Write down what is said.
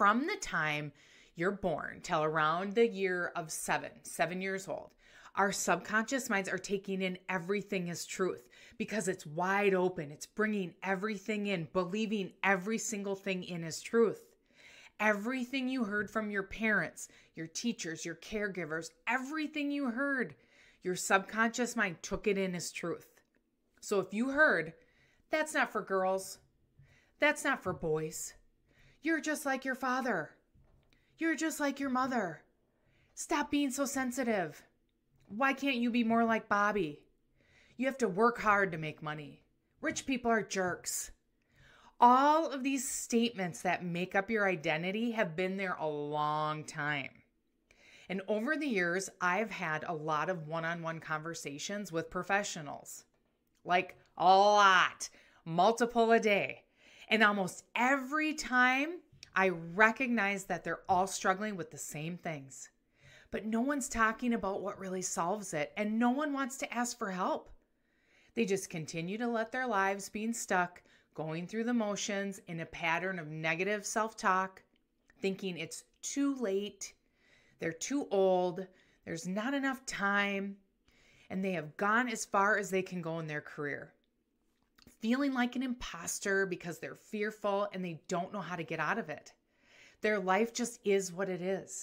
from the time you're born till around the year of seven, seven years old, our subconscious minds are taking in everything as truth because it's wide open. It's bringing everything in, believing every single thing in as truth. Everything you heard from your parents, your teachers, your caregivers, everything you heard, your subconscious mind took it in as truth. So if you heard, that's not for girls, that's not for boys, you're just like your father, you're just like your mother. Stop being so sensitive. Why can't you be more like Bobby? You have to work hard to make money. Rich people are jerks. All of these statements that make up your identity have been there a long time. And over the years, I've had a lot of one on one conversations with professionals like a lot, multiple a day. And almost every time, I recognize that they're all struggling with the same things but no one's talking about what really solves it, and no one wants to ask for help. They just continue to let their lives being stuck, going through the motions in a pattern of negative self talk, thinking it's too late, they're too old, there's not enough time, and they have gone as far as they can go in their career. Feeling like an imposter because they're fearful and they don't know how to get out of it. Their life just is what it is.